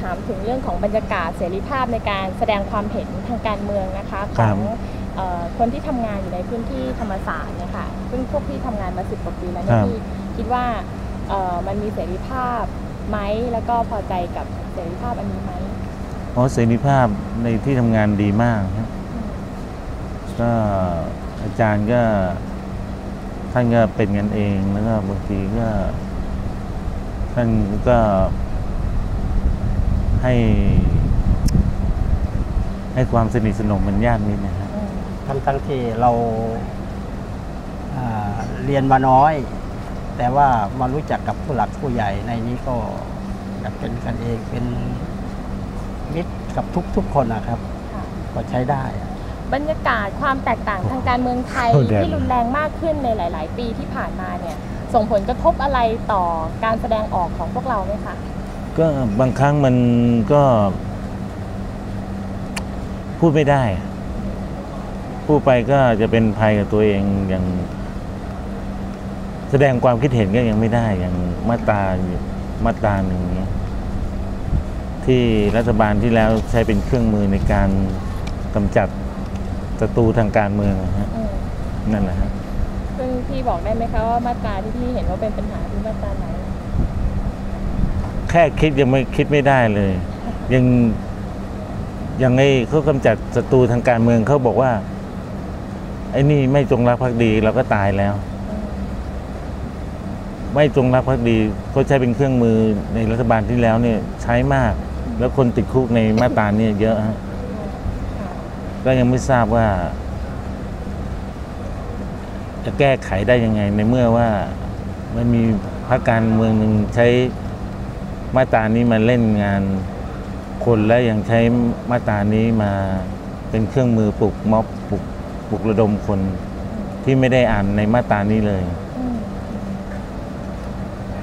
ถามถึงเรื่องของบรรยากาศเสรีภาพในการแสดงความเห็นทางการเมืองนะคะขครัอบงเอ่อคนที่ทำงานอยู่ในพื้นที่ธรรมศาสตร์เนี่ยค่ะซึ่งพวกพี่ทำงานมาสิบกว่าปีแล้วเนี่ยพี่คิดว่าเอ่อมันมีเสรีภาพไหมแล้วก็พอใจกับเสรีภาพอันนี้ไหมเพราะเสรีภาพในที่ทำงานดีมากครับก็อาจารย์ก็ท่านก็เป็นกันเองแล้วก็บางทีก็ท่านก็ ให้ ให้ความสนิทสนมมันญาติมิตรนะครับอืมทั้งทั้งที่เราอ่าเรียนมาน้อย แต่ว่ามารู้จักกับผู้หลักผู้ใหญ่ในนี้ก็แบบเป็นกันเองเป็นมิตรกับทุกๆคนนะครับ ค่ะก็ใช้ได้อะบรรยากาศความแตกต่างทางการเมืองไทย โอ้แดดที่รุนแรงมากขึ้นในหลาย ๆ ปีที่ผ่านมาเนี่ย ส่งผลกระทบอะไรต่อการแสดงออกของพวกเราไหมคะ ก็บางครั้งมันก็ พูดไม่ได้ พูดไปก็จะเป็นภัยกับตัวเองอย่าง แสดงความคิดเห็นก็ยังไม่ได้อย่างมาตรามาตราหนึ่งเนี้ยที่รัฐบาลที่แล้วใช้เป็นเครื่องมือในการกำจัดศัตรูทางการเมืองนะฮะอืมนั่นแหละฮะซึ่งพี่บอกได้ไหมคะว่ามาตราที่พี่เห็นว่าเป็นปัญหาคือมาตราไหน แค่คิดยังไม่คิดไม่ได้เลย ยังยังไงเขากำจัดศัตรูทางการเมืองเขาบอกว่าไอ้นี่ไม่จงรักภักดีเราก็ตายแล้ว ไม่จงรักภักดีเขาใช้เป็นเครื่องมือในรัฐบาลที่แล้วเนี่ยใช้มาก แล้วคนติดคุกในมาตราเนี่ยเยอะฮะก็ยังไม่ทราบว่า จะแก้ไขได้ยังไงในเมื่อว่ามันมีพรรคการเมืองหนึ่งใช้ มาตรานี้มาเล่นงานคนและยังใช้มาตรานี้มาเป็นเครื่องมือปลุกม็อบปลุกปลุกระดมคนที่ไม่ได้อ่านในมาตรานี้เลยอืม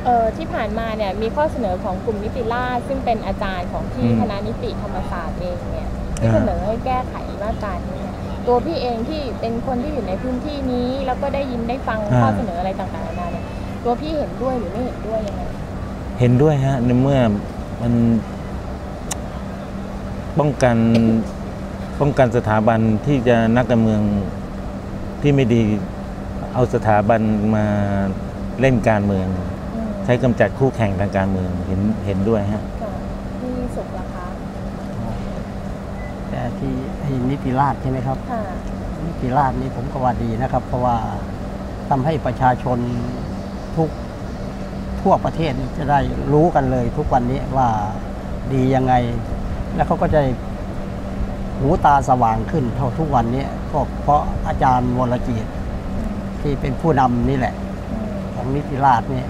เอ่อที่ผ่านมาเนี่ยมีข้อเสนอของกลุ่มนิติราษฎร์ซึ่งเป็นอาจารย์ของที่อืมคณะนิติธรรมศาสตร์เองเนี่ยที่อ่าเสนอให้แก้ไขมาตรานี้เนี่ยตัวพี่เองที่เป็นคนที่อยู่ในพื้นที่นี้ แล้วก็ได้ยินได้ฟังข้อเสนออะไรต่างๆนานาเนี่ยตัวพี่เห็นด้วยหรือไม่เห็นด้วยยังไง เห็นด้วยฮะในเมื่อมันป้องกันป้องกันสถาบันที่จะนักการเมืองที่ไม่ดีเอาสถาบันมาเล่นการเมืองอืมใช้กำจัดคู่แข่งทางการเมืองเห็นเห็นด้วยฮะค่ะพี่สุขล่ะคะแต่ที่ที่นิติราษฎร์ใช่ไหมครับค่ะนิติราษฎร์นี่ผมก็ว่าดีนะครับ เพราะว่าทำให้ประชาชนทุก ทั่วประเทศจะได้รู้กันเลยทุกวันนี้ว่าดียังไง แล้วเขาก็จะหูตาสว่างขึ้นเท่าทุกวันนี้ก็เพราะอาจารย์วรจีตที่เป็นผู้นำนี่แหละ ของนิติราษฎร์นี่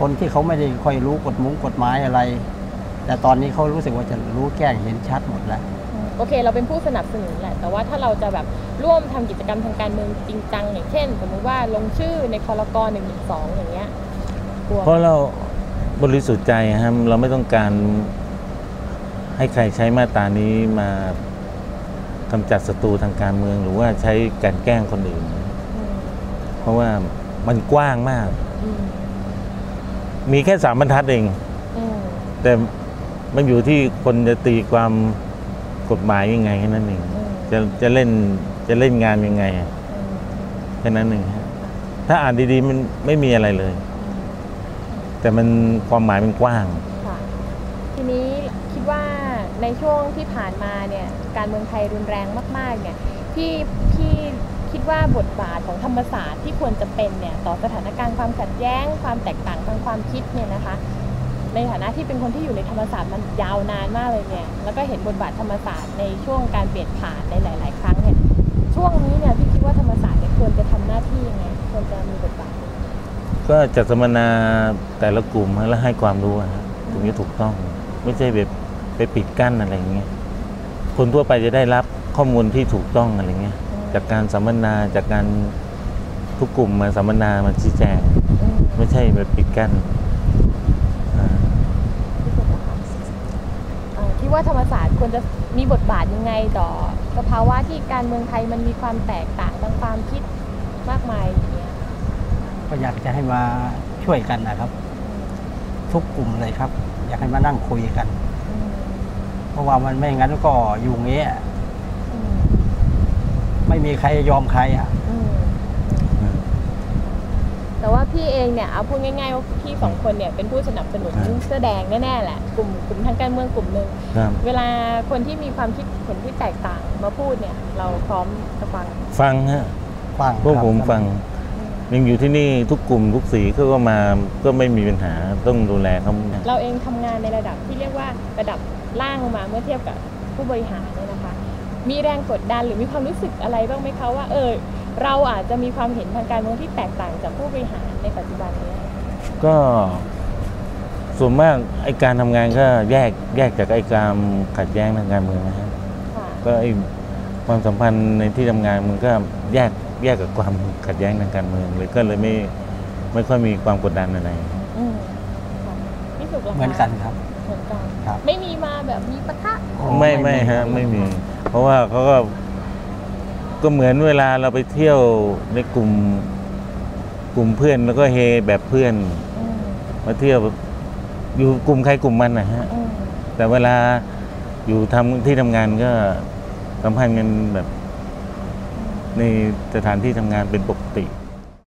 คนที่เขาไม่ได้ค่อยรู้กฎมุ้งกฎหมายอะไร แต่ตอนนี้เขารู้สึกว่าจะรู้แจ้งเห็นชัดหมดแล้วโอเค เราเป็นผู้สนับสนุนแหละ แต่ว่าถ้าเราจะแบบร่วมทำกิจกรรมทางการเมืองจริงจังอย่างเช่น สมมุติว่าลงชื่อในคอรกรหนึ่งหนึ่งสองอย่างเงี้ย กลัวไหมเพราะเราบริสุทธิ์ใจฮะเราไม่ต้องการให้ใครใช้มาตรานี้มากำจัดศัตรูทางการเมือง หรือว่าใช้กลันแกล้งคนอื่นอืมเพราะว่ามันกว้างมากอืมมีแค่สามบรรทัดเองอืมแต่มันอยู่ที่คนจะตีความกฎหมายยังไงแค่นั้นเองอืมจะจะเล่นจะเล่นงานยังไงอืมแค่นั้นเองฮะถ้าอ่านดีๆมันไม่มีอะไรเลย แต่มันความหมายมันกว้าง ค่ะ ทีนี้คิดว่าในช่วงที่ผ่านมาเนี่ยการเมืองไทยรุนแรงมาก ๆ เนี่ยที่ที่คิดว่าบทบาทของธรรมศาสตร์ที่ควรจะเป็นเนี่ยต่อสถานการณ์ความขัดแย้ง ความแตกต่างทางความคิดเนี่ยนะคะ ในฐานะที่เป็นคนที่อยู่ในธรรมศาสตร์มันยาวนานมากเลยเนี่ยแล้วก็เห็นบทบาทธรรมศาสตร์ในช่วงการเปลี่ยนผ่านในหลาย ๆ ครั้งเนี่ยช่วงนี้เนี่ยพี่คิดว่าธรรมศาสตร์เนี่ยควรจะทำหน้าที่ยังไงควรจะมีบทบาท ก็จัดสัมมนาแต่ละกลุ่มแล้วให้ความรู้อะตรงนี้ถูกต้อง ไม่ใช่แบบไปปิดกั้นอะไรอย่างเงี้ยคนทั่วไปจะได้รับข้อมูลที่ถูกต้องอะไรเงี้ยจากการสัมมนาจากการทุกกลุ่มมาสัมมนามาชี้แจง ไม่ใช่แบบปิดกั้นที่สุดอะค่ะเอ่อคิดว่าธรรมศาสตร์ควรจะมีบทบาทยังไงต่อสภาวะที่การเมืองไทยมันมีความแตกต่างทางความคิดมากมายอย่างเงี้ย ก็อยากจะให้มาช่วยกันนะครับ ทุกกลุ่มเลยครับออยากให้มานั่งคุยกันอืมเพราะว่ามันไม่งั้นก็อยู่อย่างเงี้ยอืมไม่มีใครยอมใครอะอืมแต่ว่าพี่เองเนี่ยเอาพูดง่ายๆว่าพี่สองคนเนี่ยเป็นผู้สนับสนุนครับเสื้อแดงแน่ๆแหละกลุ่มกลุ่มทางการเมืองกลุ่มหนึ่งครับเวลาคนที่มีความคิดเห็นที่แตกต่างมาพูดเนี่ย เราพร้อมจะฟังฟังฮะฟังพวกครับผมฟัง ยังอยู่ที่นี่ทุกกลุ่มทุกสีเขาก็มาก็ไม่มีปัญหาต้องดูแลเขาเราเองทำงานในระดับที่เรียกว่าระดับล่างลงมาเมื่อเทียบกับผู้บริหารเนี่ยนะคะ มีแรงกดดันหรือมีความรู้สึกอะไรบ้างไหมคะว่าเออเราอาจจะมีความเห็นทางการเมืองที่แตกต่างจากผู้บริหารในปัจจุบันนี้ ก็ส่วนมากไอการทำงานก็แยกแยกจากไอการขัดแย้งทางการเมืองนะฮะค่ะก็ไอความสัมพันธ์ในที่ทำงานมันก็แยก แยกกับความขัดแย้งทางการเมืองเลยก็เลยไม่ไม่ค่อยมีความกดดันอะไร อืมค่ะพี่สุกล่ะคะเหมือนกันครับ เหมือนกันครับ ไม่มีมาแบบมีปะทะไม่ไม่ฮะไม่มี เพราะว่าเขาก็ก็เหมือนเวลาเราไปเที่ยวในกลุ่ม กลุ่มเพื่อนแล้วก็เฮแบบเพื่อน อืมมาเที่ยวอยู่กลุ่มใครกลุ่มมันนะฮะ อืมแต่เวลาอยู่ทำที่ทำงานก็สัมพันธ์กันแบบ ในสถานที่ทำงานเป็นปกติ